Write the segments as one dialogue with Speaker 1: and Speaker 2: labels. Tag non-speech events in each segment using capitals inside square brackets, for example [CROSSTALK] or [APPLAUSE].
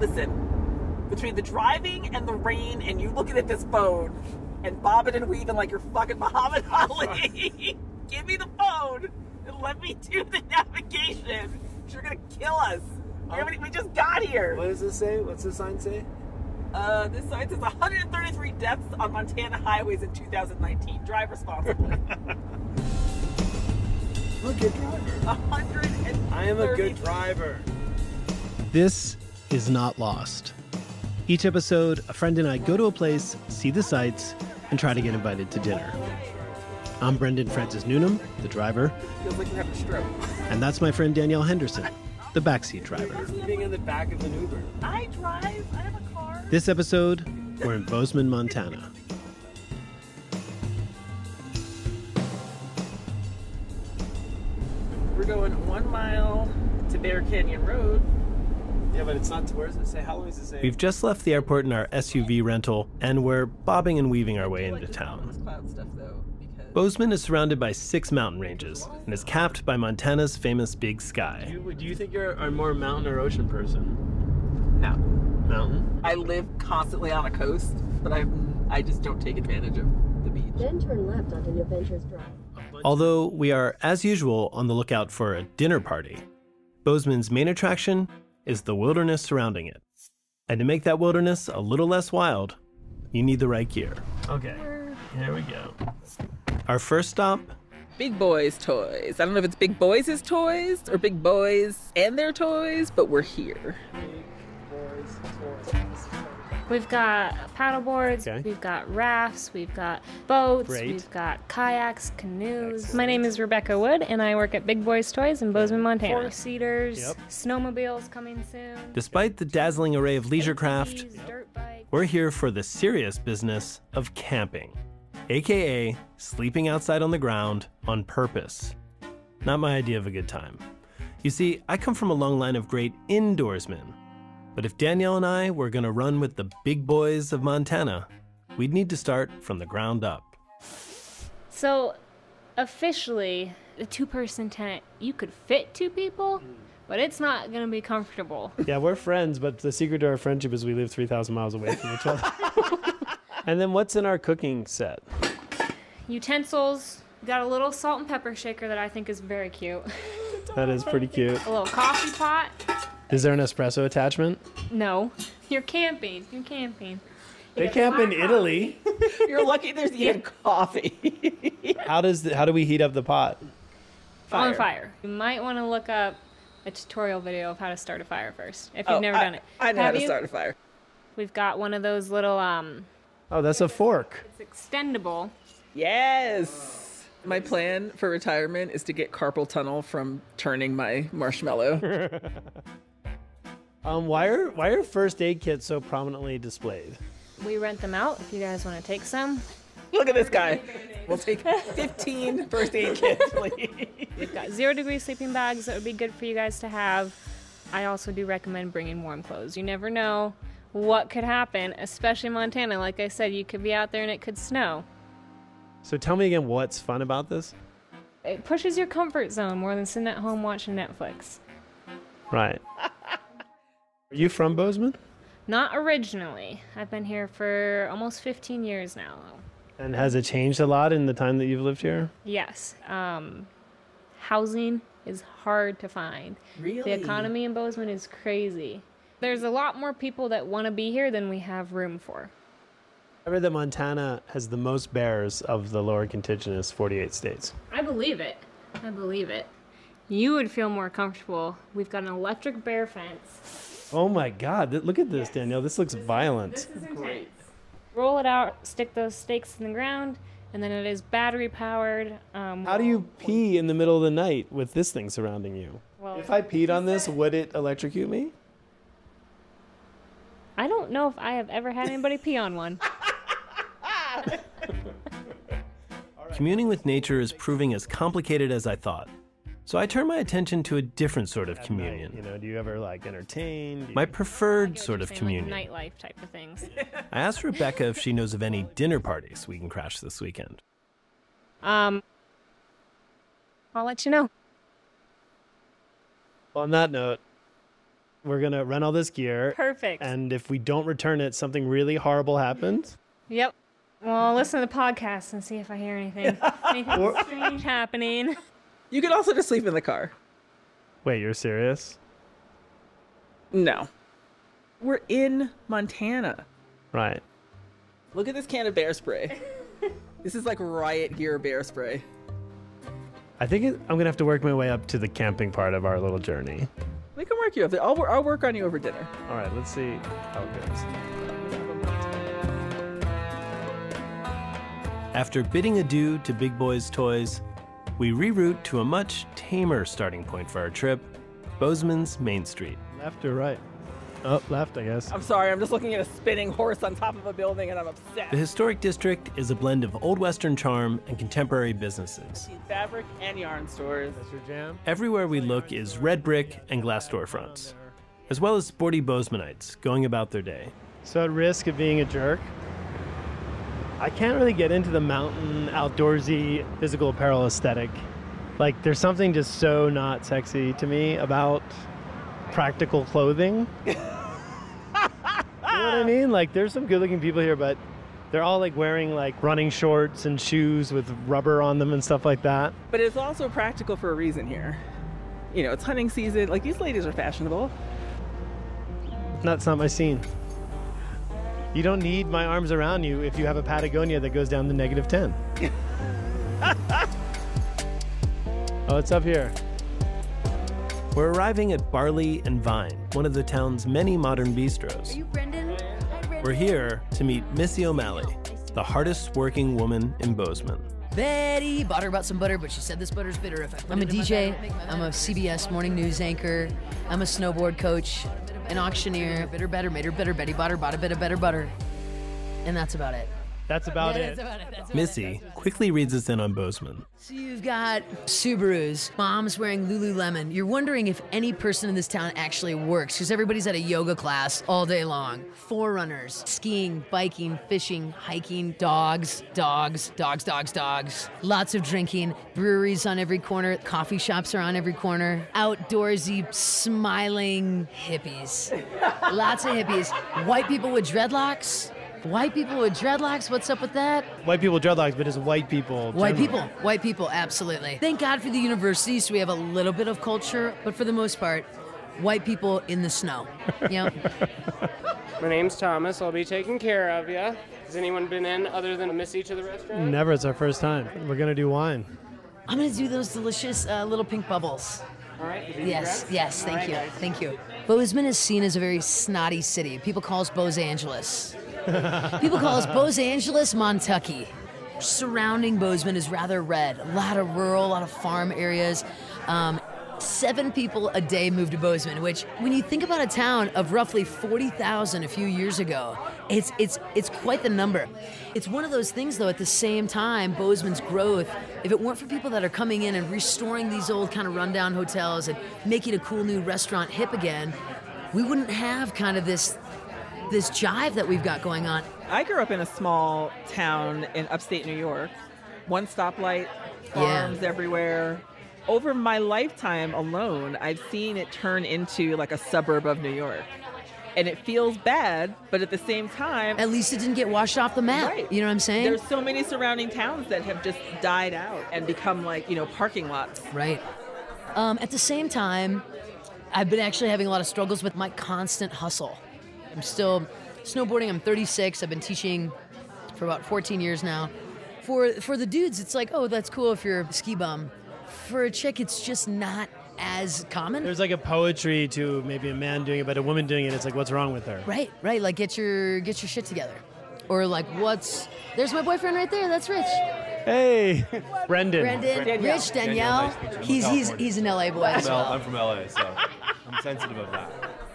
Speaker 1: listen, between the driving and the rain, and you looking at this phone and bobbing and weaving like you're fucking Muhammad [LAUGHS] Ali, [LAUGHS] give me the phone and let me do the navigation. You're gonna kill us. We, we just got here.
Speaker 2: What does this say? What's the sign say?
Speaker 1: Uh, this sign says 133 deaths on Montana highways in 2019. Drive responsibly. [LAUGHS]
Speaker 2: I'm a good driver.
Speaker 1: 133.
Speaker 2: I am a good driver.
Speaker 3: This is not lost. Each episode, a friend and I go to a place, see the sights, and try to get invited to dinner. I'm Brendan Francis Newnam, the driver,
Speaker 1: Feels like you're having a stroke.
Speaker 3: and that's my friend Danielle Henderson, the backseat driver.
Speaker 2: Sleeping in the back of an Uber.
Speaker 1: I drive. I have a car.
Speaker 3: This episode, we're in Bozeman, Montana.
Speaker 1: We're going one mile to Bear Canyon Road.
Speaker 2: Yeah, but it's not. Where does it say? How long does it say?
Speaker 3: We've just left the airport in our SUV rental, and we're bobbing and weaving our way into
Speaker 1: This
Speaker 3: town.
Speaker 1: stuff though, because
Speaker 3: Bozeman is surrounded by six mountain ranges and is capped by Montana's famous Big
Speaker 2: Do
Speaker 3: Sky.
Speaker 2: you, do you think you're a more mountain or ocean person?
Speaker 1: no,
Speaker 2: Mountain.
Speaker 1: I live constantly on a coast, but I I just don't take advantage of the beach.
Speaker 4: Then turn left onto New Ventures Drive.
Speaker 3: Although we are, as usual, on the lookout for a dinner party, Bozeman's main attraction is the wilderness surrounding it. And to make that wilderness a little less wild, you need the right gear.
Speaker 2: Okay. Here we go.
Speaker 3: Our first stop
Speaker 1: Big Boys Toys. I don't know if it's Big Boys' toys or Big Boys and their toys, but we're here.
Speaker 5: We've got paddle boards,
Speaker 3: Okay.
Speaker 5: we've got rafts, we've got boats,
Speaker 3: Great.
Speaker 5: we've got kayaks, canoes. My name is Rebecca Wood, and I work at Big Boys Toys in Bozeman, Montana. Four seaters,
Speaker 3: Yep.
Speaker 5: snowmobiles coming soon.
Speaker 3: Despite the dazzling array of leisure craft,
Speaker 5: ATVs,
Speaker 3: we're here for the serious business of camping, aka sleeping outside on the ground on purpose. Not my idea of a good time. You see, I come from a long line of great indoorsmen. But if Danielle and I were going to run with the big boys of Montana, we'd need to start from the ground up.
Speaker 5: So, officially, a two-person tent, you could fit two people, but it's not gonna be comfortable. [LAUGHS]
Speaker 2: Yeah, we're friends, but the secret to our friendship is we live 3,000 miles away from each other. [LAUGHS] and then what's in our cooking set?
Speaker 5: Utensils. Got a little salt and pepper shaker that I think is very cute.
Speaker 2: That is pretty cute. [LAUGHS]
Speaker 5: A little coffee pot.
Speaker 2: Is there an espresso attachment?
Speaker 5: No, you're camping. You're camping.
Speaker 2: They camp in Italy. [LAUGHS]
Speaker 1: You're lucky there's even coffee.
Speaker 2: How does the, how do we heat up the pot?
Speaker 5: On fire. You might want to look up a tutorial video of how to start a fire first if you've
Speaker 1: Oh,
Speaker 5: never
Speaker 1: I-
Speaker 5: done it.
Speaker 1: I know how
Speaker 5: Have
Speaker 1: to
Speaker 5: you?
Speaker 1: start a fire.
Speaker 5: We've got one of those little um.
Speaker 2: Oh, that's a fork.
Speaker 5: It's extendable.
Speaker 1: Yes. My plan for retirement is to get carpal tunnel from turning my marshmallow. [LAUGHS]
Speaker 2: Um, why are why are first aid kits so prominently displayed?
Speaker 5: We rent them out if you guys want to take some.
Speaker 1: Look at this guy. We'll take [LAUGHS] 15 first aid kits, please.
Speaker 5: We've got zero degree sleeping bags that would be good for you guys to have. I also do recommend bringing warm clothes. You never know what could happen, especially in Montana. Like I said, you could be out there and it could snow.
Speaker 2: So tell me again, what's fun about this?
Speaker 5: It pushes your comfort zone more than sitting at home watching Netflix.
Speaker 2: Right. [LAUGHS] Are you from Bozeman?
Speaker 5: Not originally. I've been here for almost 15 years now.
Speaker 2: And has it changed a lot in the time that you've lived here?
Speaker 5: Yes. Um, housing is hard to find.
Speaker 1: Really?
Speaker 5: The economy in Bozeman is crazy. There's a lot more people that want to be here than we have room for.
Speaker 2: I read that Montana has the most bears of the lower contiguous 48 states.
Speaker 5: I believe it. I believe it. You would feel more comfortable. We've got an electric bear fence.
Speaker 2: Oh my God! Look at this, Danielle. This looks violent.
Speaker 1: Is, this is Great.
Speaker 5: Roll it out, stick those stakes in the ground, and then it is battery powered. Um,
Speaker 2: How do you pee in the middle of the night with this thing surrounding you?
Speaker 5: Well,
Speaker 2: If I peed on this, would it electrocute me?
Speaker 5: I don't know if I have ever had anybody pee on one. [LAUGHS]
Speaker 3: Communing with nature is proving as complicated as I thought. So I turn my attention to a different sort of communion.
Speaker 2: You know, do you ever like entertain? You-
Speaker 3: My preferred sort of
Speaker 5: saying,
Speaker 3: communion.
Speaker 5: Like nightlife type of things. [LAUGHS]
Speaker 3: I asked Rebecca if she knows of any dinner parties we can crash this weekend.
Speaker 5: Um, I'll let you know.
Speaker 2: On that note, We're gonna rent all this gear.
Speaker 5: Perfect.
Speaker 2: And if we don't return it, something really horrible happens.
Speaker 5: Yep. Well, I'll listen to the podcast and see if I hear anything. [LAUGHS] anything strange happening. [LAUGHS]
Speaker 1: You could also just sleep in the car.
Speaker 2: Wait, you're serious?
Speaker 1: No. We're in Montana.
Speaker 2: Right.
Speaker 1: Look at this can of bear spray. [LAUGHS] this is like riot gear bear spray.
Speaker 2: I think it, I'm gonna have to work my way up to the camping part of our little journey.
Speaker 1: We can work you up. there. I'll, I'll work on you over dinner.
Speaker 2: All right, let's see how it goes.
Speaker 3: After bidding adieu to Big Boy's toys, we reroute to a much tamer starting point for our trip Bozeman's Main Street.
Speaker 2: Left or right? Oh, left, I guess.
Speaker 1: I'm sorry, I'm just looking at a spinning horse on top of a building and I'm upset.
Speaker 3: The historic district is a blend of old Western charm and contemporary businesses.
Speaker 1: Fabric and yarn stores.
Speaker 2: That's your jam.
Speaker 3: Everywhere we look is red brick and glass storefronts, as well as sporty Bozemanites going about their day.
Speaker 2: So at risk of being a jerk, I can't really get into the mountain, outdoorsy, physical apparel aesthetic. Like, there's something just so not sexy to me about practical clothing. [LAUGHS] you know what I mean? Like, there's some good looking people here, but they're all like wearing like running shorts and shoes with rubber on them and stuff like that.
Speaker 1: But it's also practical for a reason here. You know, it's hunting season. Like these ladies are fashionable.
Speaker 2: That's not my scene. You don't need my arms around you if you have a Patagonia that goes down to negative 10. [LAUGHS] oh, it's up here.
Speaker 3: We're arriving at Barley and Vine, one of the town's many modern bistros.
Speaker 6: Are you Brendan? Hi, Brendan.
Speaker 3: We're here to meet Missy O'Malley, the hardest working woman in Bozeman.
Speaker 6: Betty bought her about some butter, but she said this butter's bitter. If I I'm a DJ. I'm a CBS morning news anchor. I'm a snowboard coach, an auctioneer. Bitter, better, made her bitter. Betty bought her, bought a bit of better butter, and that's about it.
Speaker 2: That's about
Speaker 6: Yeah,
Speaker 2: it.
Speaker 6: That's about it. That's about it.
Speaker 3: Missy quickly reads us in on Bozeman.
Speaker 6: So you've got Subarus, mom's wearing Lululemon. You're wondering if any person in this town actually works because everybody's at a yoga class all day long. 4Runners, skiing, biking, fishing, hiking, dogs, dogs, dogs, dogs, dogs. Lots of drinking, breweries on every corner, coffee shops are on every corner. Outdoorsy, smiling hippies. Lots of hippies. White people with dreadlocks. White people with dreadlocks, what's up with that?
Speaker 2: White people with dreadlocks, but it's white people.
Speaker 6: White
Speaker 2: generally.
Speaker 6: people, white people, absolutely. Thank God for the university, so we have a little bit of culture, but for the most part, white people in the snow. [LAUGHS] Yep.
Speaker 7: My name's Thomas. I'll be taking care of you. Has anyone been in other than a Missy to the restaurant?
Speaker 2: Never. It's our first time. We're gonna do wine.
Speaker 6: I'm gonna do those delicious uh, little pink bubbles.
Speaker 7: All right.
Speaker 6: Yes,
Speaker 7: breath?
Speaker 6: yes, thank
Speaker 7: right,
Speaker 6: you,
Speaker 7: guys.
Speaker 6: thank you. Bozeman is seen as a very snotty city. People call us Bose Angeles. People call us Bose Angeles, Montucky. Surrounding Bozeman is rather red. A lot of rural, a lot of farm areas. Um, seven people a day move to Bozeman, which, when you think about a town of roughly 40,000 a few years ago, it's, it's, it's quite the number. It's one of those things, though, at the same time, Bozeman's growth, if it weren't for people that are coming in and restoring these old kind of rundown hotels and making a cool new restaurant hip again, we wouldn't have kind of this this jive that we've got going on.
Speaker 1: I grew up in a small town in upstate New York. One stoplight, farms everywhere. Over my lifetime alone, I've seen it turn into like a suburb of New York. And it feels bad, but at the same time,
Speaker 6: At least it didn't get washed off the map.
Speaker 1: Right.
Speaker 6: You know what I'm saying?
Speaker 1: there's so many surrounding towns that have just died out and become like, you know, parking lots.
Speaker 6: Right. Um, at the same time, I've been actually having a lot of struggles with my constant hustle. I'm still snowboarding. I'm 36. I've been teaching for about 14 years now. For for the dudes, it's like, oh, that's cool if you're a ski bum. For a chick, it's just not as common.
Speaker 2: There's like a poetry to maybe a man doing it, but a woman doing it. It's like, what's wrong with her?
Speaker 6: Right, right. Like get your get your shit together. Or like what's there's my boyfriend right there. That's Rich.
Speaker 2: Hey, [LAUGHS] Brendan.
Speaker 6: Brendan,
Speaker 1: Danielle.
Speaker 6: Rich, Danielle.
Speaker 8: Danielle, nice to meet you. I'm
Speaker 6: He's he's he's an LA boy as
Speaker 8: Well,
Speaker 6: well.
Speaker 8: I'm from LA, so I'm sensitive of that.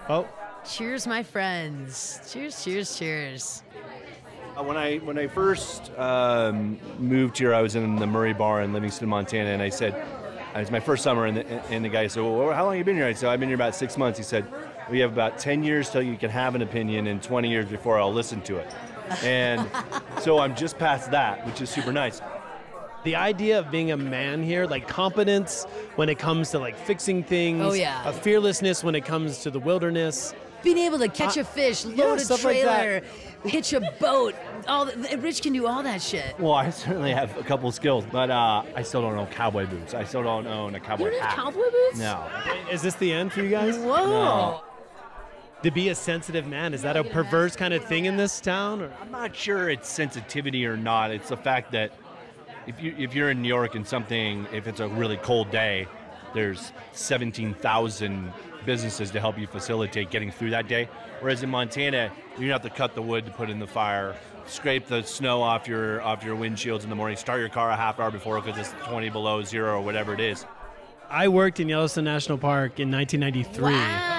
Speaker 2: Oh,
Speaker 6: Cheers, my friends. Cheers, cheers, cheers.
Speaker 8: Uh, when I when I first um, moved here, I was in the Murray Bar in Livingston, Montana, and I said, it was my first summer, and the, and the guy said, well, how long have you been here? I said, I've been here about six months. He said, we have about 10 years till you can have an opinion, and 20 years before I'll listen to it. And [LAUGHS] so I'm just past that, which is super nice.
Speaker 2: The idea of being a man here, like competence when it comes to like fixing things,
Speaker 6: Oh, yeah.
Speaker 2: a fearlessness when it comes to the wilderness.
Speaker 6: Being able to catch
Speaker 2: Uh,
Speaker 6: a fish, load
Speaker 2: yeah,
Speaker 6: a
Speaker 2: stuff like
Speaker 6: trailer,
Speaker 2: that.
Speaker 6: hitch a boat. All the, Rich can do all that shit.
Speaker 8: Well, I certainly have a couple of skills, but uh, I still don't own cowboy boots. I still don't own a cowboy
Speaker 6: You don't have
Speaker 8: hat.
Speaker 6: cowboy boots?
Speaker 8: No.
Speaker 2: Is this the end for you guys?
Speaker 6: Whoa.
Speaker 2: To be a sensitive man, is that a perverse kind of thing in this town? Or?
Speaker 8: I'm not sure it's sensitivity or not. It's the fact that if you if you're in New York and something, if it's a really cold day, there's 17,000 businesses to help you facilitate getting through that day. Whereas in Montana, you have to cut the wood to put in the fire, scrape the snow off your off your windshields in the morning, start your car a half hour before because it's 20 below zero or whatever it is.
Speaker 2: I worked in Yellowstone National Park in 1993.
Speaker 6: Wow.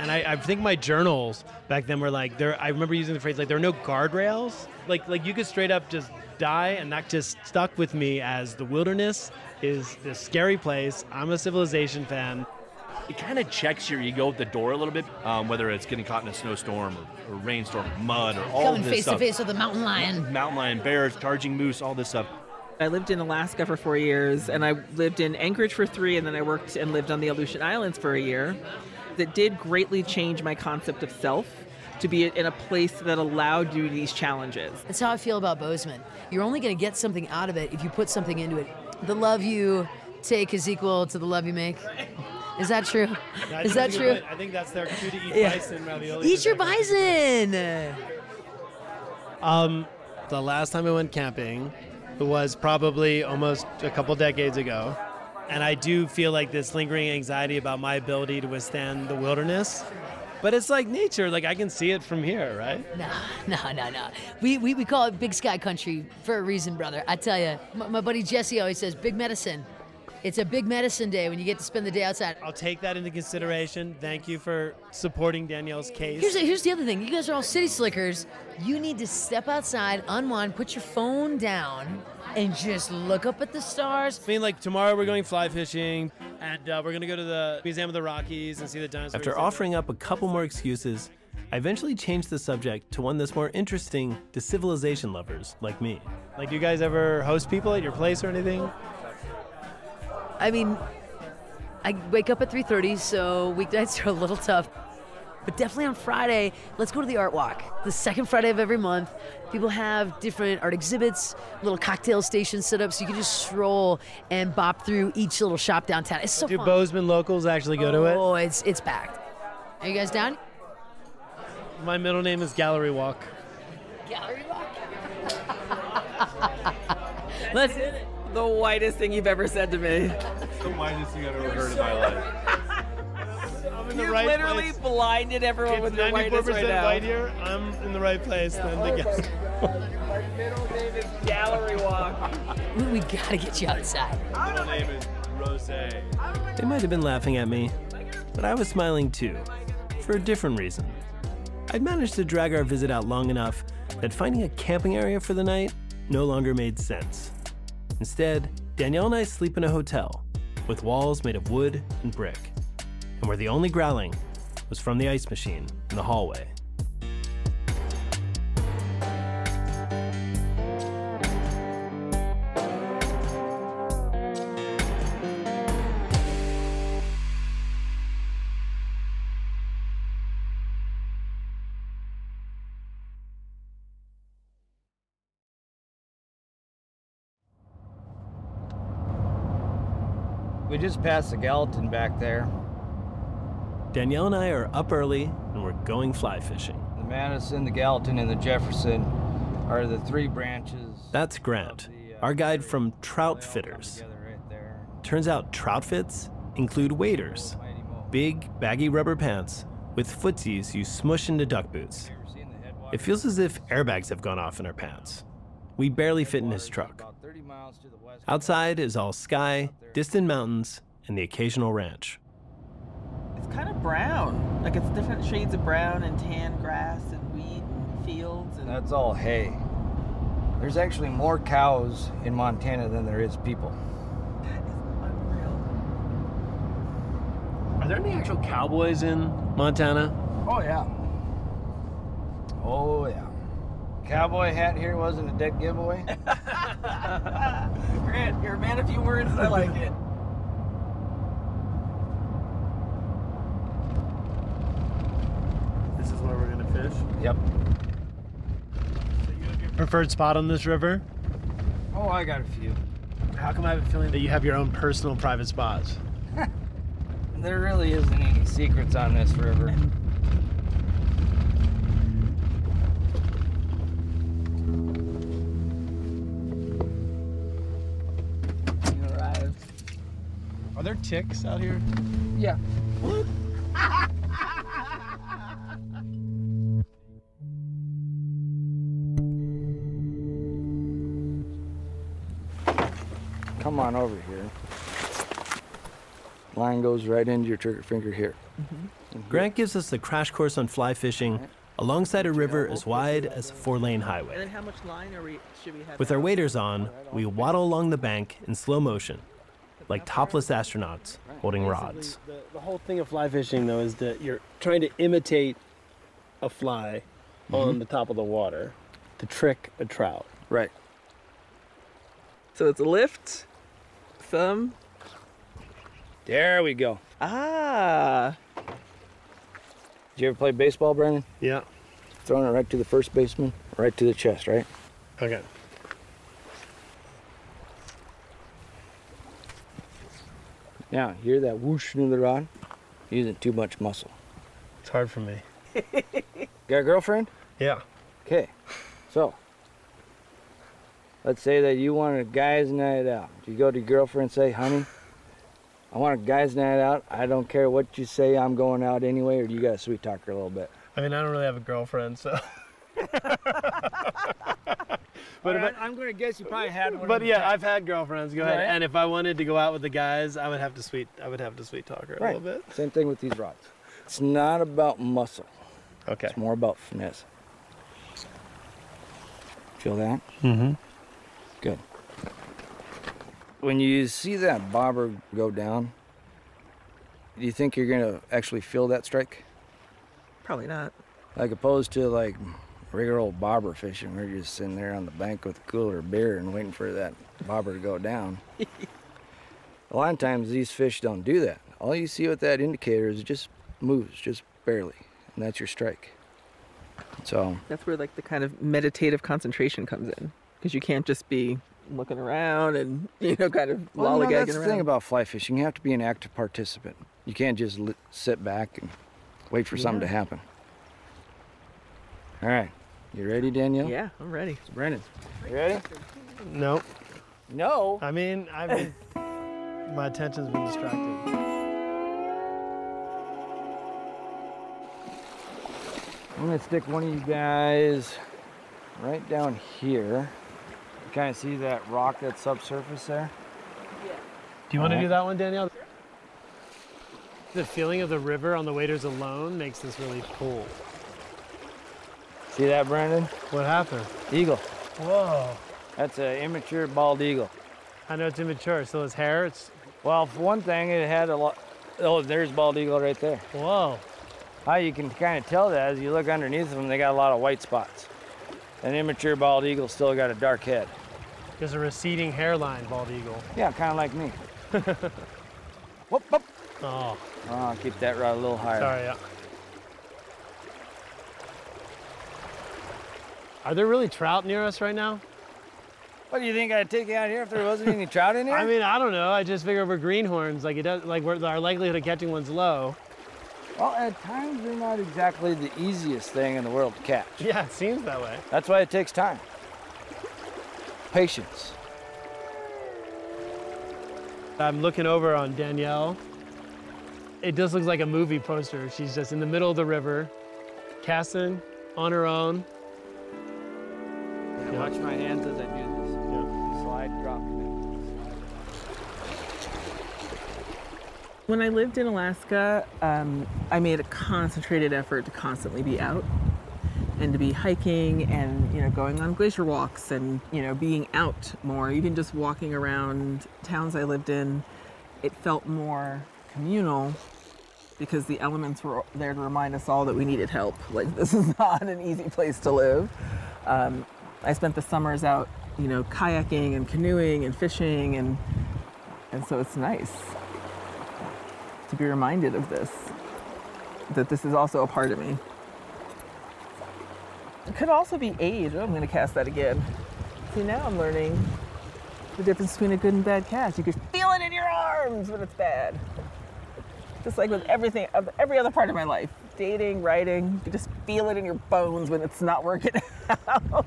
Speaker 2: And I, I think my journals back then were like there. I remember using the phrase like there are no guardrails. Like like you could straight up just die, and that just stuck with me as the wilderness is this scary place. I'm a civilization fan.
Speaker 8: It kind of checks your ego at the door a little bit, um, whether it's getting caught in a snowstorm or, or rainstorm, mud, or all
Speaker 6: Coming
Speaker 8: this
Speaker 6: face
Speaker 8: stuff.
Speaker 6: to face with a mountain lion.
Speaker 8: Mountain lion, bears, charging moose, all this stuff.
Speaker 1: I lived in Alaska for four years, and I lived in Anchorage for three, and then I worked and lived on the Aleutian Islands for a year. That did greatly change my concept of self to be in a place that allowed you these challenges.
Speaker 6: That's how I feel about Bozeman. You're only going to get something out of it if you put something into it. The love you take is equal to the love you make. Is that true? Is that true?
Speaker 2: I think that's their cue to eat
Speaker 6: Yeah.
Speaker 2: bison ravioli.
Speaker 6: Eat your bison.
Speaker 2: Um, the last time I went camping was probably almost a couple decades ago. And I do feel like this lingering anxiety about my ability to withstand the wilderness. But it's like nature, like I can see it from here, right?
Speaker 6: No, no, no, no. We, we, we call it Big Sky Country for a reason, brother. I tell you, my, my buddy Jesse always says, big medicine. It's a big medicine day when you get to spend the day outside.
Speaker 2: I'll take that into consideration. Thank you for supporting Danielle's case.
Speaker 6: Here's, the- here's the other thing. You guys are all city slickers. You need to step outside, unwind, put your phone down, and just look up at the stars.
Speaker 2: I mean, like tomorrow we're going fly fishing, and uh, we're gonna go to the Museum of the Rockies and see the dinosaurs.
Speaker 3: After offering up a couple more excuses, I eventually changed the subject to one that's more interesting to civilization lovers like me.
Speaker 2: like, do you guys ever host people at your place or anything?
Speaker 6: I mean, I wake up at 3:30, so weeknights are a little tough. But definitely on Friday, let's go to the art walk. The second Friday of every month, people have different art exhibits, little cocktail stations set up, so you can just stroll and bop through each little shop downtown. It's so
Speaker 2: Do
Speaker 6: fun.
Speaker 2: Bozeman locals actually go to it?
Speaker 6: Oh, it's it's packed. Are you guys down?
Speaker 2: My middle name is Gallery Walk.
Speaker 6: Gallery walk. [LAUGHS] Let's hit it.
Speaker 1: The whitest thing you've ever said to me.
Speaker 8: It's The whitest thing I've ever heard in my life.
Speaker 2: I'm in
Speaker 1: You
Speaker 2: the right
Speaker 1: literally
Speaker 2: place.
Speaker 1: blinded everyone
Speaker 2: It's
Speaker 1: with your
Speaker 2: 94%
Speaker 1: whiteness right now.
Speaker 2: white here. I'm in the right place. then to guess.
Speaker 1: My middle name is Gallery Walk.
Speaker 6: We, we gotta get you outside.
Speaker 8: Middle name is Rose.
Speaker 3: They might have been laughing at me, but I was smiling too, for a different reason. I'd managed to drag our visit out long enough that finding a camping area for the night no longer made sense. Instead, Danielle and I sleep in a hotel with walls made of wood and brick, and where the only growling was from the ice machine in the hallway.
Speaker 9: Just passed the Gallatin back there.
Speaker 3: Danielle and I are up early and we're going fly fishing.
Speaker 9: The Madison, the Gallatin, and the Jefferson are the three branches.
Speaker 3: That's Grant, uh, our guide from
Speaker 9: Troutfitters. Right.
Speaker 3: Turns out trout fits include waders, big, baggy rubber pants with footsies you smush into duck boots. It feels as if airbags have gone off in our pants. We barely fit in his truck.
Speaker 9: About 30 miles to the west.
Speaker 3: Outside is all sky, distant mountains, and the occasional ranch.
Speaker 1: It's kind of brown. Like it's different shades of brown and tan grass and weed and fields and
Speaker 9: That's all hay. There's actually more cows in Montana than there is people.
Speaker 1: That is unreal.
Speaker 2: Are there any actual cowboys in Montana?
Speaker 9: Oh, yeah. Oh, yeah. Cowboy hat here wasn't a dead giveaway. [LAUGHS]
Speaker 1: Grant, you're a man of few words. I like it. [LAUGHS]
Speaker 2: This is where we're gonna fish.
Speaker 9: Yep.
Speaker 2: Preferred spot on this river?
Speaker 9: Oh, I got a few.
Speaker 2: How come I have a feeling that you have your own personal private spots? [LAUGHS]
Speaker 9: There really isn't any secrets on this river. You arrived.
Speaker 2: Are there ticks out here?
Speaker 9: Yeah. On over here. Line goes right into your trigger finger here. Mm-hmm.
Speaker 3: Grant gives us the crash course on fly fishing alongside a river as wide as a four lane
Speaker 1: And
Speaker 3: highway.
Speaker 1: then how much line are we? Should we have?
Speaker 3: With our waders on, we waddle along the bank in slow motion, like topless astronauts holding rods.
Speaker 2: The, the whole thing of fly fishing, though, is that you're trying to imitate a fly mm-hmm. on the top of the water to trick a trout.
Speaker 9: Right.
Speaker 1: So it's a lift, thumb.
Speaker 9: There we go.
Speaker 1: Ah.
Speaker 9: Did you ever play baseball, Brandon?
Speaker 2: Yeah.
Speaker 9: Throwing it right to the first baseman, right to the chest, right?
Speaker 2: Okay.
Speaker 9: Now, hear that whoosh into the rod? Using too much muscle.
Speaker 2: It's hard for me. [LAUGHS]
Speaker 9: Got a girlfriend?
Speaker 2: Yeah.
Speaker 9: Okay. So, let's say that you want a guy's night out. Do you go to your girlfriend and say, honey, I want a guy's night out. I don't care what you say, I'm going out anyway, or do you got to sweet talk her a little bit?
Speaker 2: I mean, I don't really have a girlfriend, so. [LAUGHS]
Speaker 9: But I, am going to guess you probably had one.
Speaker 2: But yeah, I've had girlfriends. Go ahead.
Speaker 9: Right.
Speaker 2: And if I wanted to go out with the guys, I would have to sweet. I would have to sweet talk her a
Speaker 9: Right.
Speaker 2: little bit.
Speaker 9: Same thing with these rods. It's not about muscle.
Speaker 2: Okay.
Speaker 9: It's more about finesse. Feel that?
Speaker 2: Mm-hmm.
Speaker 9: When you see that bobber go down, do you think you're gonna actually feel that strike?
Speaker 1: Probably not.
Speaker 9: Like opposed to like regular old bobber fishing, where you're just sitting there on the bank with a cooler beer and waiting for that bobber to go down. [LAUGHS] a lot of times these fish don't do that. All you see with that indicator is it just moves, just barely, and that's your strike. So
Speaker 1: That's where like the kind of meditative concentration comes in, because you can't just be looking around and [LAUGHS] you know kind of
Speaker 9: Well, you know,
Speaker 1: lollygagging
Speaker 9: that's the thing about fly fishing. You have to be an active participant. You can't just li- sit back and wait for something to happen. All right. You ready, Danielle?
Speaker 1: yeah, I'm ready.
Speaker 9: Brandon. You ready?
Speaker 2: No.
Speaker 9: No.
Speaker 2: I mean, I mean, [LAUGHS] my attention's been distracted.
Speaker 9: I'm going to stick one of you guys right down here. You kind of see that rock that's subsurface there? Yeah.
Speaker 2: Do you want to do that one, Danielle? The feeling of the river on the waders alone makes this really cool.
Speaker 9: See that, Brandon?
Speaker 2: What happened?
Speaker 9: Eagle.
Speaker 2: Whoa.
Speaker 9: That's an immature bald eagle.
Speaker 2: I know it's immature. So his hair, it's
Speaker 9: Well, for one thing, it had a lot. Oh, there's bald eagle right there.
Speaker 2: whoa.
Speaker 9: How you can kind of tell that as you look underneath them, they got a lot of white spots. An immature bald eagle still got a dark head.
Speaker 2: There's a receding hairline, bald eagle.
Speaker 9: Yeah, kind of like me. [LAUGHS] whoop, whoop.
Speaker 2: Oh,
Speaker 9: Oh, keep that rod a little higher.
Speaker 2: sorry. Yeah. Are there really trout near us right now?
Speaker 9: What do you think I'd take you out here if there wasn't any trout in [LAUGHS] here?
Speaker 2: I mean, I don't know. I just figure we're greenhorns. Like it does. Like we're, our likelihood of catching one's low.
Speaker 9: well, at times they're not exactly the easiest thing in the world to catch. [LAUGHS]
Speaker 2: Yeah, it seems that way.
Speaker 9: That's why it takes time. Patience.
Speaker 2: I'm looking over on Danielle. It just looks like a movie poster. She's just in the middle of the river, casting on her own.
Speaker 9: Yeah, Watch my hands as I do this. Slide, drop,
Speaker 1: When I lived in Alaska, um, I made a concentrated effort to constantly be out and to be hiking and you know going on glacier walks and you know being out more. Even just walking around towns I lived in, it felt more communal because the elements were there to remind us all that we needed help. [LAUGHS] Like this is not an easy place to live. Um, I spent the summers out you know, kayaking and canoeing and fishing and and so it's nice to be reminded of this. That this is also a part of me. It could also be age. Oh, I'm gonna cast that again. See now I'm learning the difference between a good and bad cast. You can feel it in your arms when it's bad. Just like with everything, of every other part of my life, dating, writing, you just feel it in your bones when it's not working out. [LAUGHS]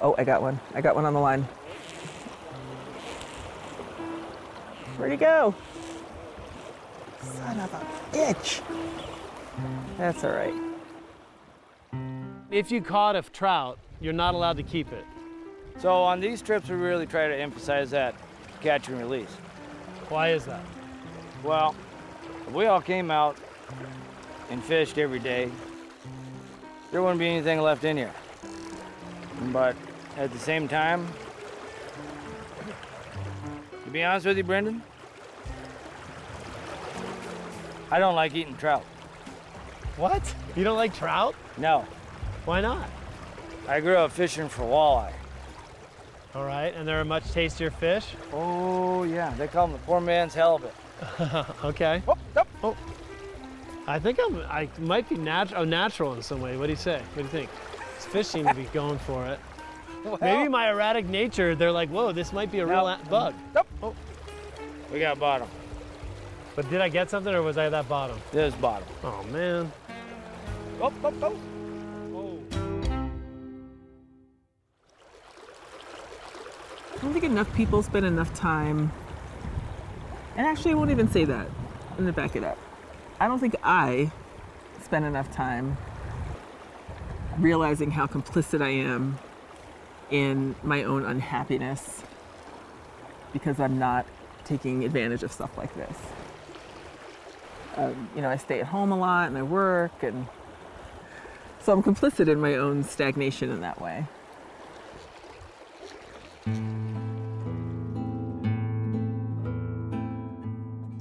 Speaker 1: oh, I got one. I got one on the line. Where'd he go? Son of a bitch. That's all right.
Speaker 2: If you caught a trout, you're not allowed to keep it.
Speaker 9: So on these trips, we really try to emphasize that catch and release.
Speaker 2: Why is that?
Speaker 9: Well, if we all came out and fished every day, there wouldn't be anything left in here. But at the same time, to be honest with you, Brendan, I don't like eating trout.
Speaker 2: What? You don't like trout?
Speaker 9: No,
Speaker 2: Why not?
Speaker 9: I grew up fishing for walleye.
Speaker 2: All right, and they're a much tastier fish.
Speaker 9: Oh yeah, they call them the poor man's halibut. [LAUGHS]
Speaker 2: okay.
Speaker 9: Oh, nope.
Speaker 2: Oh. I think I'm. I might be natural. Oh, natural in some way. What do you say? What do you think? This fish seem to be going for it. [LAUGHS] Maybe my erratic nature. They're like, whoa, this might be a real a- bug.
Speaker 9: Nope.
Speaker 2: Oh.
Speaker 9: We got bottom.
Speaker 2: But did I get something, or was I that bottom?
Speaker 9: This is bottom.
Speaker 2: Oh man.
Speaker 9: Oh, oh, oh.
Speaker 1: I don't think enough people spend enough time. And actually, I won't even say that. I'm gonna back it up. I don't think I spend enough time realizing how complicit I am in my own unhappiness because I'm not taking advantage of stuff like this. Um, you know, I stay at home a lot and I work, and so I'm complicit in my own stagnation in that way.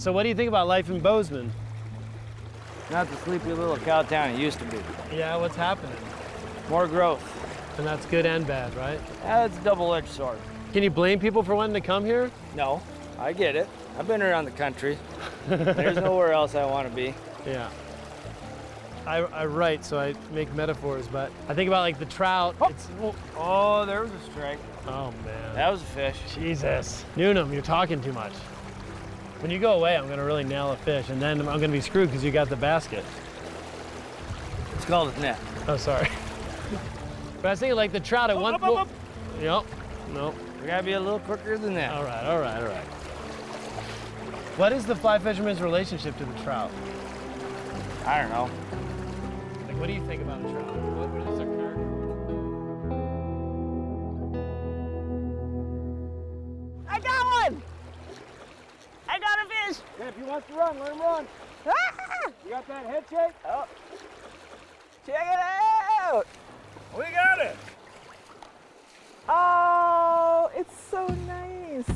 Speaker 2: So what do you think about life in Bozeman?
Speaker 9: Not the sleepy little cow town it used to be.
Speaker 2: Yeah, what's happening?
Speaker 9: More growth.
Speaker 2: And that's good and bad, right?
Speaker 9: Yeah, That's a double-edged sword.
Speaker 2: Can you blame people for wanting to come here?
Speaker 9: No, I get it. I've been around the country. There's nowhere else I want to be. [LAUGHS]
Speaker 2: Yeah. I, I write, so I make metaphors, but I think about like the trout. Oh. It's, oh,
Speaker 9: Oh, there was a strike.
Speaker 2: oh, man.
Speaker 9: That was a fish.
Speaker 2: Jesus. Newnam, you're talking too much. When you go away, I'm gonna really nail a fish, and then I'm gonna be screwed because you got the basket.
Speaker 9: It's called a net.
Speaker 2: Oh, sorry. but I was thinking like the trout at one
Speaker 9: up, up,
Speaker 2: point. Yep. Nope.
Speaker 9: We gotta be a little quicker than that.
Speaker 2: All right, all right, all right. What is the fly fisherman's relationship to the trout?
Speaker 9: I don't know.
Speaker 2: Like, what do you think about a trout? What, what
Speaker 9: he wants to run, let him run.
Speaker 1: Ah!
Speaker 9: You got that head shake?
Speaker 1: Oh. Check it out!
Speaker 9: We got it.
Speaker 1: Oh, it's so nice.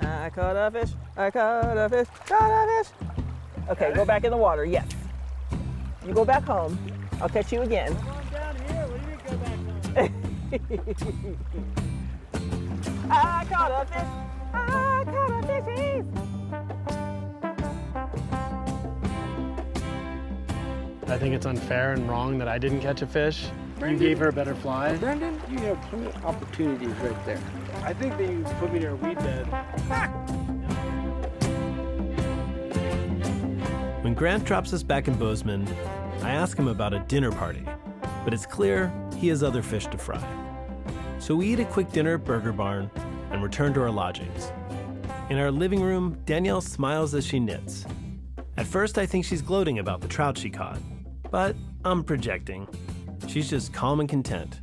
Speaker 1: I caught a fish. I caught a fish. Caught a fish. Okay, go back in the water. Yes. You go back home. I'll catch you again.
Speaker 9: Come on down here. What do you mean go back down? [LAUGHS]
Speaker 1: I caught a fish. I caught a fishy.
Speaker 2: I think it's unfair and wrong that I didn't catch a fish. You gave her a better fly.
Speaker 7: Brendan, you have plenty of opportunities right there. I think that you put me near a weed bed.
Speaker 3: When Grant drops us back in Bozeman, I ask him about a dinner party, but it's clear he has other fish to fry. So we eat a quick dinner at Burger Barn and return to our lodgings. In our living room, Danielle smiles as she knits. At first, I think she's gloating about the trout she caught, but I'm projecting. She's just calm and content.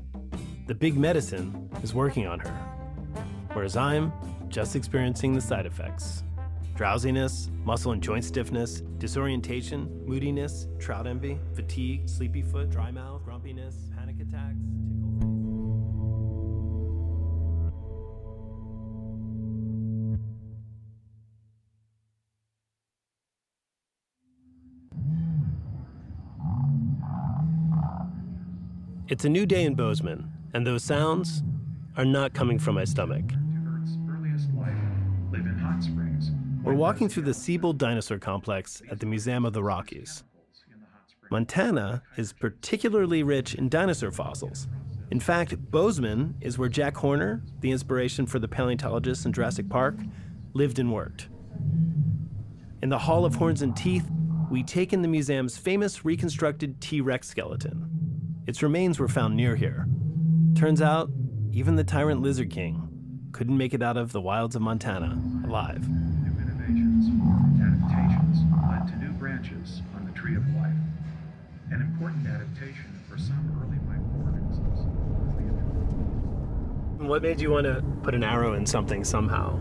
Speaker 3: The big medicine is working on her, whereas I'm just experiencing the side effects drowsiness, muscle and joint stiffness, disorientation, moodiness, trout envy, fatigue, sleepy foot, dry mouth, grumpiness, panic attacks, It's a new day in Bozeman, And those sounds are not coming from my stomach. We're walking through the Siebel Dinosaur Complex at the Museum of the Rockies. Montana is particularly rich in dinosaur fossils. In fact, Bozeman is where Jack Horner, the inspiration for the paleontologist in Jurassic Park, lived and worked. In the Hall of Horns and Teeth, we take in the museum's famous reconstructed T Rex skeleton. Its remains were found near here. Turns out, even the tyrant Lizard King couldn't make it out of the wilds of Montana alive.
Speaker 10: New innovations, adaptations led to new branches on the tree of life. An important adaptation for some early microorganisms
Speaker 3: What made you want to put an arrow in something somehow?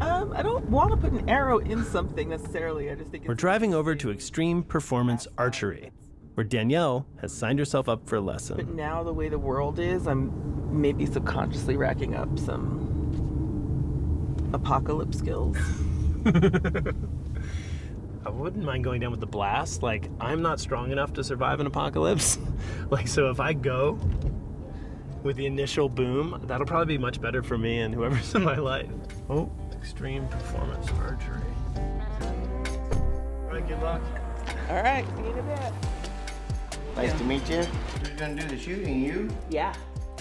Speaker 1: Um, I don't want to put an arrow in something necessarily. I just think
Speaker 3: We're driving over to Extreme Performance Archery, where Danielle has signed herself up for a lesson.
Speaker 1: But now the way the world is, I'm maybe subconsciously racking up some apocalypse skills. [LAUGHS]
Speaker 3: I wouldn't mind going down with the blast. Like, I'm not strong enough to survive an apocalypse. [LAUGHS] like, so if I go with the initial boom, that'll probably be much better for me and whoever's in my life. Oh, Extreme Performance Archery. All right, good luck.
Speaker 1: All right, see you in a bit.
Speaker 11: Nice to meet you. Who's gonna do the shooting? You?
Speaker 1: Yeah.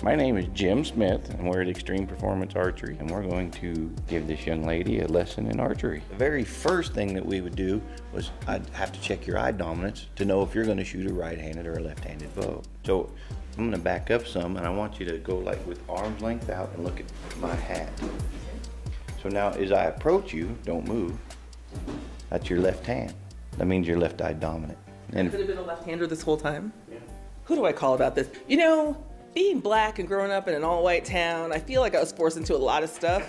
Speaker 11: My name is Jim Smith, and we're at Extreme Performance Archery, and we're going to give this young lady a lesson in archery. The very first thing that we would do was I'd have to check your eye dominance to know if you're going to shoot a right-handed or a left-handed bow. So I'm going to back up some, and I want you to go like with arms length out and look at my hat. So now, as I approach you, don't move. That's your left hand. That means you're left eye dominant.
Speaker 1: And could have been a left-hander this whole time. Who do I call about this? You know, being black and growing up in an all-white town, I feel like I was forced into a lot of stuff.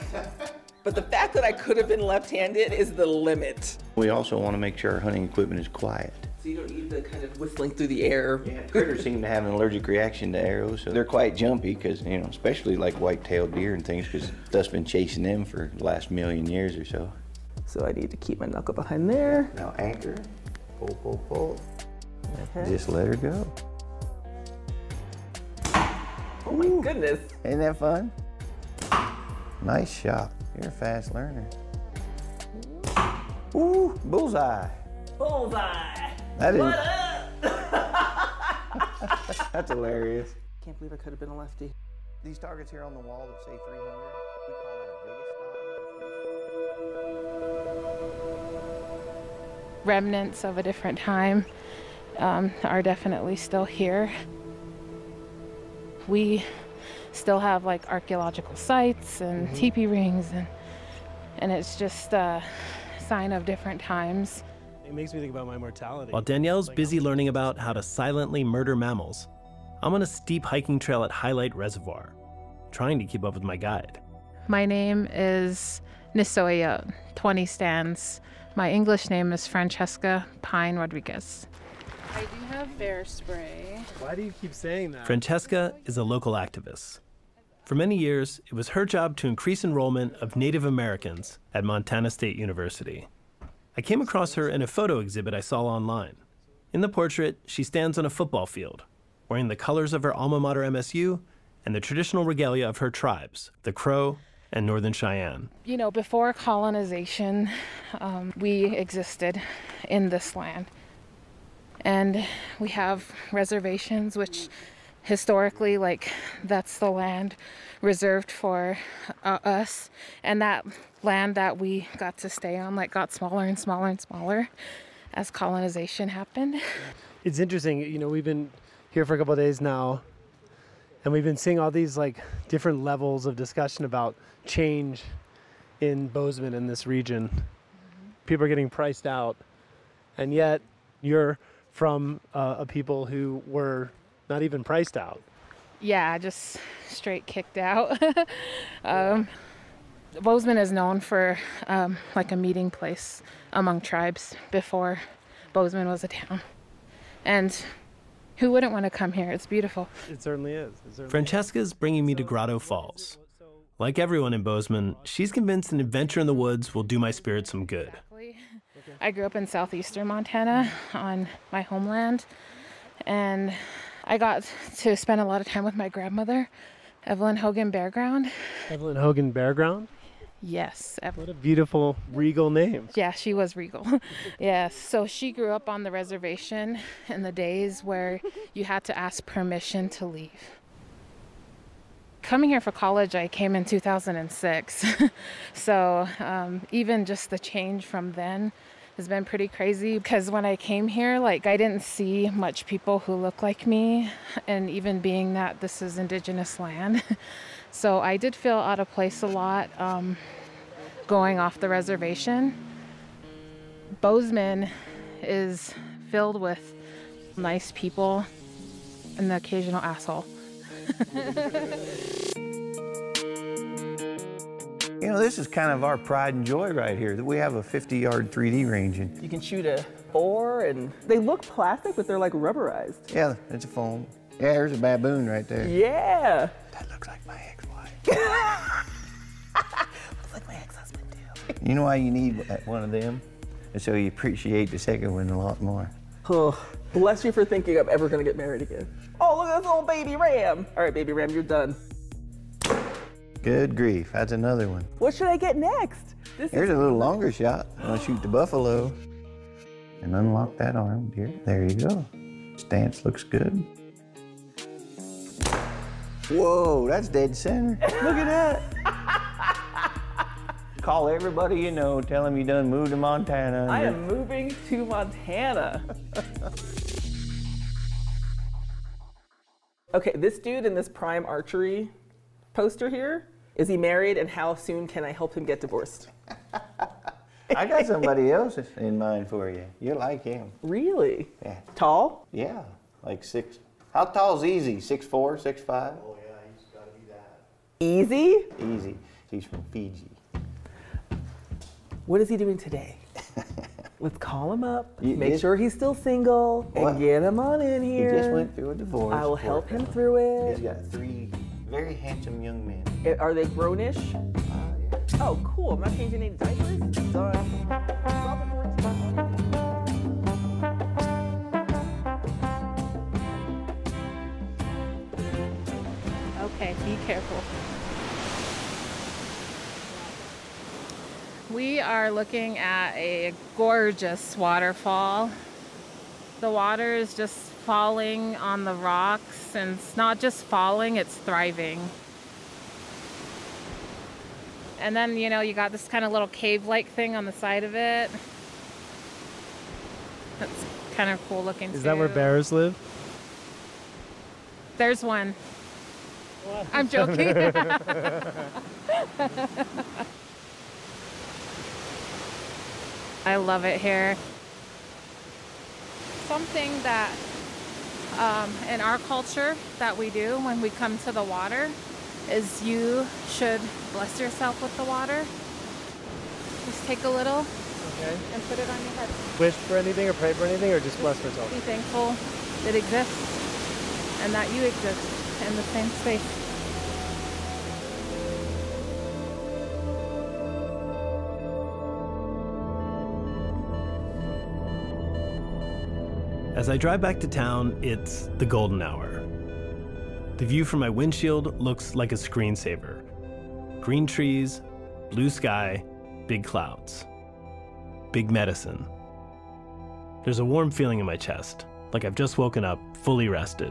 Speaker 1: [LAUGHS] but the fact that I could have been left-handed is the limit.
Speaker 11: We also want to make sure our hunting equipment is quiet.
Speaker 1: So you don't need the kind of whistling through the air.
Speaker 11: Critters seem to have an allergic reaction to arrows, so they're quite jumpy because, you know, especially like white-tailed deer and things because stuff's been chasing them for the last million years or so.
Speaker 1: So I need to keep my knuckle behind there.
Speaker 11: Now anchor, pull, pull, pull.
Speaker 1: Okay.
Speaker 11: Just let her go.
Speaker 1: Oh my goodness.
Speaker 11: Ain't that fun? Nice shot. You're a fast learner. Ooh, bullseye.
Speaker 1: Bullseye.
Speaker 11: That is.
Speaker 1: What [LAUGHS] up?
Speaker 11: That's hilarious.
Speaker 1: Can't believe I could have been a lefty.
Speaker 11: These targets here on the wall that say 300,
Speaker 12: remnants of a different time um, are definitely still here. We still have like archaeological sites and teepee rings, and and it's just a sign of different times.
Speaker 3: It makes me think about my mortality. While Danielle's busy learning about how to silently murder mammals, I'm on a steep hiking trail at Hyalite Reservoir, trying to keep up with my guide.
Speaker 12: My name is Nisoya 20 stands. My English name is Francesca Pine Rodriguez. I do have bear spray.
Speaker 2: Why do you keep saying that?
Speaker 3: Francesca is a local activist. For many years, it was her job to increase enrollment of Native Americans at Montana State University. I came across her in a photo exhibit I saw online. In the portrait, she stands on a football field, wearing the colors of her alma mater MSU and the traditional regalia of her tribes, the Crow and Northern Cheyenne.
Speaker 12: You know, before colonization, um, we existed in this land. And we have reservations, which historically, like, that's the land reserved for uh, us. And that land that we got to stay on, like, got smaller and smaller and smaller as colonization happened.
Speaker 2: It's interesting, you know, we've been here for a couple of days now, and we've been seeing all these like different levels of discussion about change in Bozeman in this region. People are getting priced out, and yet you're from uh, a people who were not even priced out.
Speaker 12: Yeah, just straight kicked out. [LAUGHS] um, Bozeman is known for um, like a meeting place among tribes before Bozeman was a town. And who wouldn't want to come here? It's beautiful.
Speaker 2: It certainly is. It certainly
Speaker 3: Francesca's bringing me to Grotto Falls. Like everyone in Bozeman, she's convinced an adventure in the woods will do my spirit some good.
Speaker 12: I grew up in southeastern Montana on my homeland, and I got to spend a lot of time with my grandmother Evelyn Hogan Bearground.
Speaker 2: Evelyn Hogan Bearground?
Speaker 12: Yes. Ev-
Speaker 2: What a beautiful regal name.
Speaker 12: Yeah, she was regal. [LAUGHS] yes. So she grew up on the reservation in the days where you had to ask permission to leave. Coming here for college, I came in 2006. [LAUGHS] so um, even just the change from then has been pretty crazy because when I came here, like I didn't see much people who look like me, and even being that this is indigenous land. [LAUGHS] so I did feel out of place a lot. Um, going off the reservation. Bozeman is filled with nice people and the occasional asshole. [LAUGHS]
Speaker 11: You know, this is kind of our pride and joy right here that we have a 50 yard 3D range. And
Speaker 1: You can shoot a boar, and they look plastic, but they're like rubberized.
Speaker 11: yeah, it's a foam. Yeah, there's a baboon right there.
Speaker 1: Yeah.
Speaker 11: That looks like my ex-wife. [LAUGHS] [LAUGHS]
Speaker 1: Looks like my ex-husband too.
Speaker 11: You know why you need uh, one of them? And so you appreciate the second one a lot more.
Speaker 1: Oh, bless you for thinking I'm ever gonna get married again. Oh, look at this little baby ram. All right, baby ram, you're done.
Speaker 11: Good grief, that's another one.
Speaker 1: What should I get next? This
Speaker 11: Here's
Speaker 1: is
Speaker 11: a little longer shot. I'm gonna shoot the buffalo and unlock that arm. Here, there you go. Stance looks good. Whoa, that's dead center. [LAUGHS] Look at that. [LAUGHS] Call everybody you know, tell them you done moved to Montana.
Speaker 1: I am moving to Montana. [LAUGHS] okay, this dude in this prime archery poster here, is he married and how soon can I help him get divorced? [LAUGHS]
Speaker 11: I got somebody else in mind for you. You like him.
Speaker 1: Really?
Speaker 11: Yeah.
Speaker 1: Tall?
Speaker 11: Yeah, like six. How tall's easy? Six four, six five? Oh yeah, he's gotta be that.
Speaker 1: Easy?
Speaker 11: Easy. He's from Fiji.
Speaker 1: What is he doing today? [LAUGHS] Let's call him up,
Speaker 11: You-
Speaker 1: make sure he's still single,
Speaker 11: What?
Speaker 1: and get him on in here.
Speaker 11: He just went through a divorce.
Speaker 1: I will help him through it.
Speaker 11: He's got three very handsome young men.
Speaker 1: Eh, Are they grownish? Oh, cool. I'm not changing any diapers. Done.
Speaker 12: Okay, be careful. We are looking at a gorgeous waterfall. The water is just falling on the rocks, and it's not just falling, it's thriving. And then, you know, you got this kind of little cave like thing on the side of it. That's kind of cool looking.
Speaker 2: Is that where bears live?
Speaker 12: There's one. I'm joking. [LAUGHS] [LAUGHS] I love it here. Something that um, in our culture that we do when we come to the water is you should bless yourself with the water. Just take a little
Speaker 2: Okay.
Speaker 12: and put it on your head.
Speaker 2: Wish for anything or pray for anything or just bless yourself?
Speaker 12: Be thankful it exists and that you exist in the same space.
Speaker 3: As I drive back to town, it's the golden hour. The view from my windshield looks like a screensaver green trees, blue sky, big clouds. Big medicine. There's a warm feeling in my chest, like I've just woken up fully rested.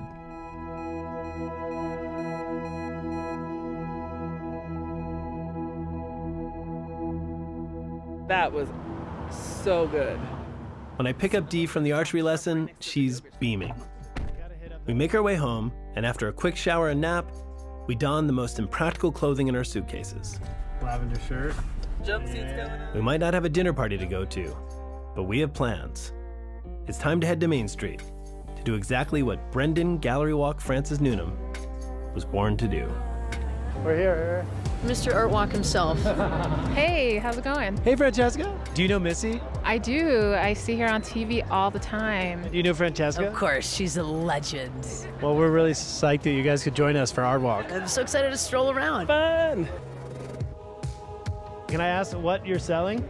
Speaker 1: That was so good.
Speaker 3: When I pick up Dee from the archery lesson, she's beaming. We make our way home, and after a quick shower and nap, we don the most impractical clothing in our suitcases.
Speaker 2: Lavender shirt.
Speaker 1: Jumpsuits going on.
Speaker 3: We might not have a dinner party to go to, but we have plans. It's time to head to Main Street to do exactly what Brendan Gallery Walk Francis Newnam was born to do.
Speaker 2: We're here.
Speaker 6: Mr. Artwalk himself. [LAUGHS]
Speaker 12: Hey, how's it going?
Speaker 2: Hey, Francesca. Do you know Missy?
Speaker 12: I do. I see her on TV all the time.
Speaker 2: Do you know Francesca?
Speaker 6: Of course, she's a legend.
Speaker 2: Well, we're really psyched that you guys could join us for our walk.
Speaker 6: I'm so excited to stroll around.
Speaker 1: Fun.
Speaker 2: Can I ask what you're selling?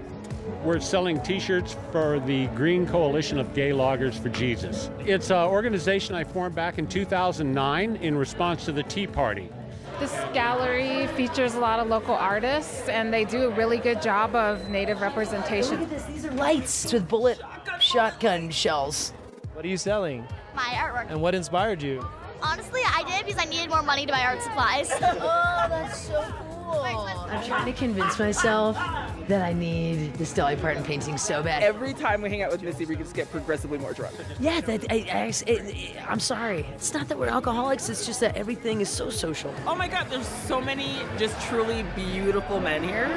Speaker 13: We're selling T-shirts for the Green Coalition of Gay Loggers for Jesus. It's an organization I formed back in 2009 in response to the Tea Party.
Speaker 12: This gallery features a lot of local artists, and they do a really good job of native representation.
Speaker 6: Look at this. These are lights with bullet shotgun shells.
Speaker 2: What are you selling?
Speaker 14: My artwork.
Speaker 2: And what inspired you?
Speaker 14: Honestly, I did because I needed more money to buy art supplies. [LAUGHS]
Speaker 6: oh, that's so cool. I'm trying to convince myself that I need this Dolly Parton painting so bad.
Speaker 1: Every time we hang out with Missy, we just get progressively more drunk.
Speaker 6: Yeah, that, I, I, it, I'm sorry. It's not that we're alcoholics. It's just that everything is so social.
Speaker 1: Oh my God, there's so many just truly beautiful men here,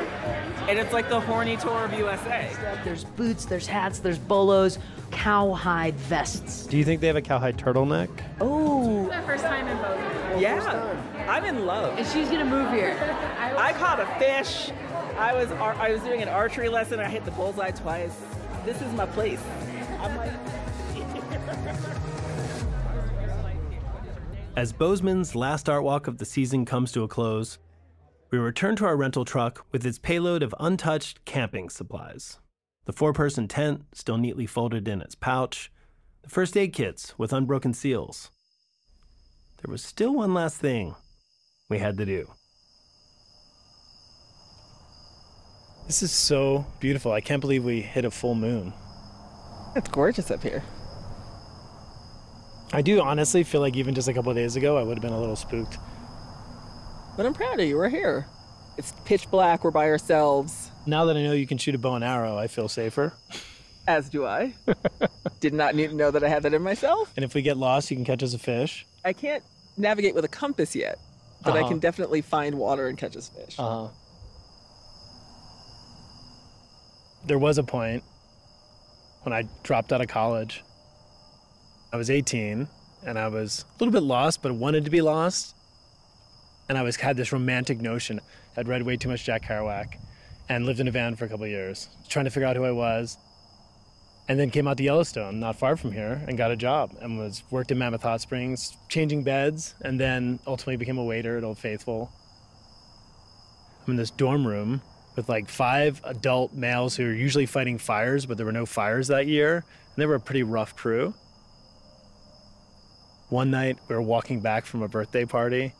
Speaker 1: and it's like the horny tour of USA.
Speaker 6: There's boots, there's hats, there's bolos, cowhide vests.
Speaker 2: Do you think they have a cowhide turtleneck?
Speaker 6: Oh,
Speaker 5: Our first time in Bozeman.
Speaker 1: Yeah, I'm in love.
Speaker 6: and she's gonna move here. [LAUGHS]
Speaker 1: I caught a fish. I was I was doing an archery lesson. I hit the bullseye twice. This is my place. I'm like. [LAUGHS]
Speaker 3: As Bozeman's last art walk of the season comes to a close, we return to our rental truck with its payload of untouched camping supplies. The four person tent still neatly folded in its pouch, the first aid kits with unbroken seals. There was still one last thing we had to do.
Speaker 2: This is so beautiful. I can't believe we hit a full moon.
Speaker 1: It's gorgeous up here.
Speaker 2: I do honestly feel like even just a couple of days ago, I would have been a little spooked.
Speaker 1: But I'm proud of you. We're here. It's pitch black. We're by ourselves.
Speaker 2: Now that I know you can shoot a bow and arrow, I feel safer.
Speaker 1: As do I. [LAUGHS] Did not need to know that I had that in myself.
Speaker 2: And if we get lost, you can catch us a fish.
Speaker 1: I can't navigate with a compass yet, but I
Speaker 2: Uh-huh.
Speaker 1: can definitely find water and catch us fish.
Speaker 2: Uh huh. There was a point when I dropped out of college. I was 18 and I was a little bit lost, but wanted to be lost. And I was had this romantic notion. I'd read way too much Jack Kerouac and lived in a van for a couple years, trying to figure out who I was. And then came out to Yellowstone, not far from here, and got a job and was worked in Mammoth Hot Springs, changing beds, and then ultimately became a waiter at Old Faithful. I'm in this dorm room with like five adult males who are usually fighting fires, but there were no fires that year. And they were a pretty rough crew. One night we were walking back from a birthday party.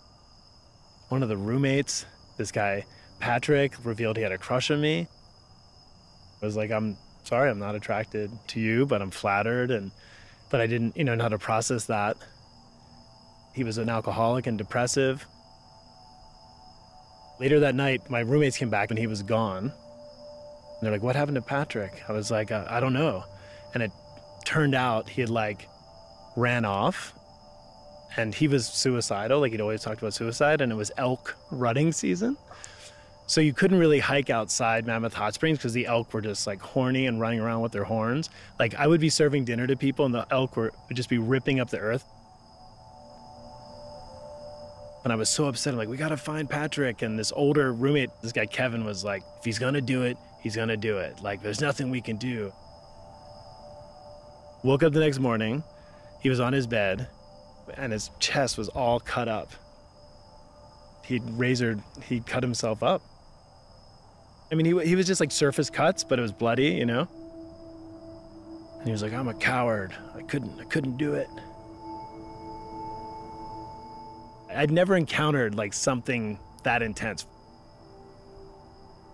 Speaker 2: One of the roommates, this guy Patrick, revealed he had a crush on me. I was like, I'm sorry, I'm not attracted to you, but I'm flattered and but I didn't, you know, know how to process that. He was an alcoholic and depressive. Later that night, my roommates came back and he was gone. And they're like, What happened to Patrick? I was like, I, I don't know. And it turned out he had like ran off and he was suicidal. Like he'd always talked about suicide, and it was elk rutting season. So you couldn't really hike outside Mammoth Hot Springs because the elk were just like horny and running around with their horns. Like I would be serving dinner to people, and the elk were, would just be ripping up the earth. And I was so upset. I'm like, we gotta find Patrick. And this older roommate, this guy Kevin, was like, if he's gonna do it, he's gonna do it. Like, there's nothing we can do. Woke up the next morning, he was on his bed, and his chest was all cut up. He'd razored, he'd cut himself up. I mean, he, he was just like surface cuts, but it was bloody, you know? And he was like, I'm a coward. I couldn't, I couldn't do it. I'd never encountered like something that intense.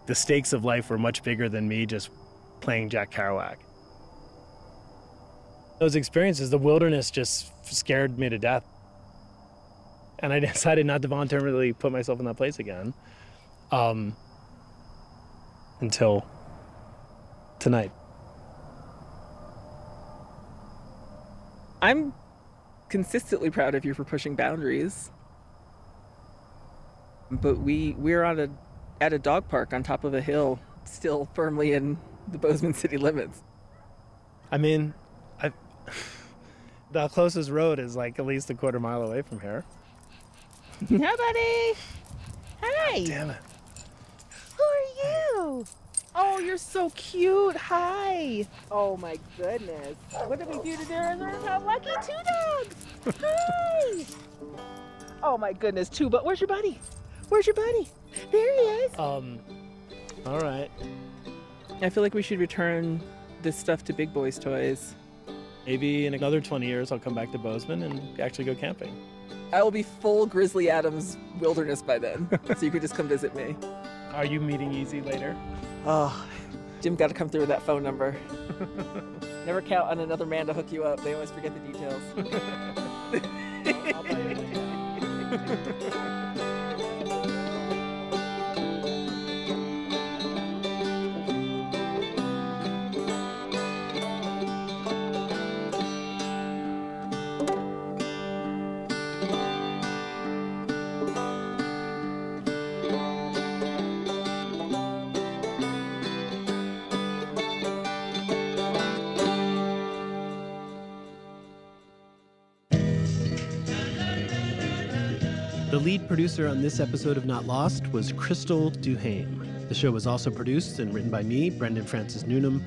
Speaker 2: The stakes of life were much bigger than me just playing Jack Kerouac. Those experiences, the wilderness just scared me to death. And I [LAUGHS] decided not to voluntarily put myself in that place again um, until tonight.
Speaker 1: I'm consistently proud of you for pushing boundaries. But we we're on a at a dog park on top of a hill, still firmly in the Bozeman city limits.
Speaker 2: I mean, I, the closest road is like at least a quarter mile away from here.
Speaker 1: Hi, buddy. Hi.
Speaker 2: Damn it.
Speaker 1: Who are you? Oh, you're so cute. Hi. Oh my goodness. What did we do to their other lucky two dogs? Hi. [LAUGHS] Oh my goodness, two. But where's your buddy? Where's your buddy? There he is.
Speaker 2: Um, all right.
Speaker 1: I feel like we should return this stuff to Big Boys Toys.
Speaker 2: Maybe in another 20 years, I'll come back to Bozeman and actually go camping.
Speaker 1: I will be full Grizzly Adams wilderness by then, so you could just come visit me. [LAUGHS]
Speaker 2: Are you meeting Easy later?
Speaker 1: Oh, Jim got to come through with that phone number. [LAUGHS] Never count on another man to hook you up. They always forget the details. [LAUGHS]
Speaker 3: lead producer on this episode of Not Lost was Crystal Duhame. The show was also produced and written by me, Brendan Francis Newnam.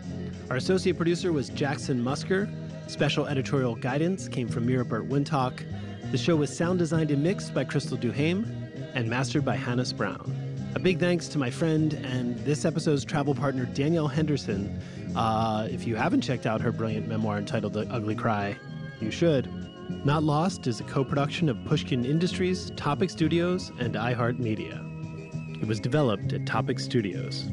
Speaker 3: Our associate producer was Jackson Musker. Special editorial guidance came from Mira Burt-Wintonick. The show was sound designed and mixed by Crystal Duhame and mastered by Hannes Brown. A big thanks to my friend and this episode's travel partner, Danielle Henderson. Uh, if you haven't checked out her brilliant memoir entitled The Ugly Cry, you should. Not Lost is a co production of Pushkin Industries, Topic Studios, and iHeartMedia. It was developed at Topic Studios.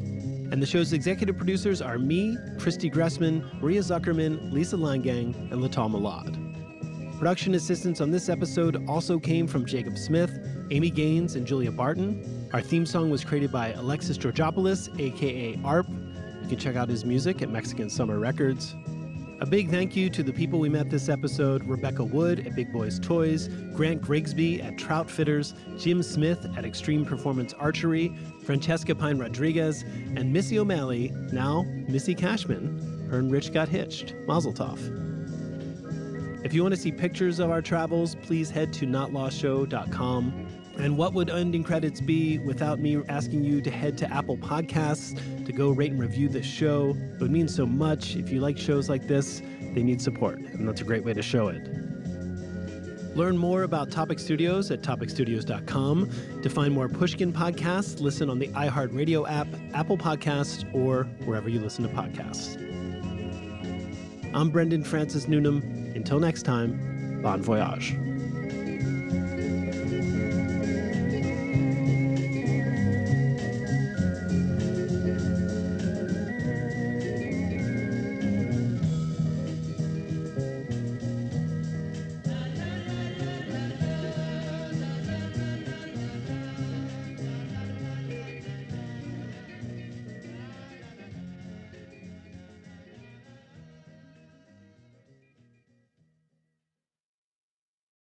Speaker 3: And the show's executive producers are me, Christy Gressman, Maria Zuckerman, Lisa Langang, and Leital Molad. Production assistance on this episode also came from Jacob Smith, Amy Gaines, and Julia Barton. Our theme song was created by Alexis Georgopoulos, aka ARP. You can check out his music at Mexican Summer Records. A big thank you to the people we met this episode Rebecca Wood at Big Boys Toys, Grant Grigsby at Troutfitters, Jim Smith at Extreme Performance Archery, Francesca Pine Rodriguez, and Missy O'Malley, now Missy Cashman. Her and Rich got hitched. Mazel tov. If you want to see pictures of our travels, please head to notlostshow.com. And what would ending credits be without me asking you to head to Apple Podcasts to go rate and review this show? It would mean so much. If you like shows like this, they need support, and that's a great way to show it. Learn more about Topic Studios at topicstudios.com. To find more Pushkin podcasts, listen on the iHeartRadio app, Apple Podcasts, or wherever you listen to podcasts. I'm Brendan Francis Newnam. Until next time, bon voyage.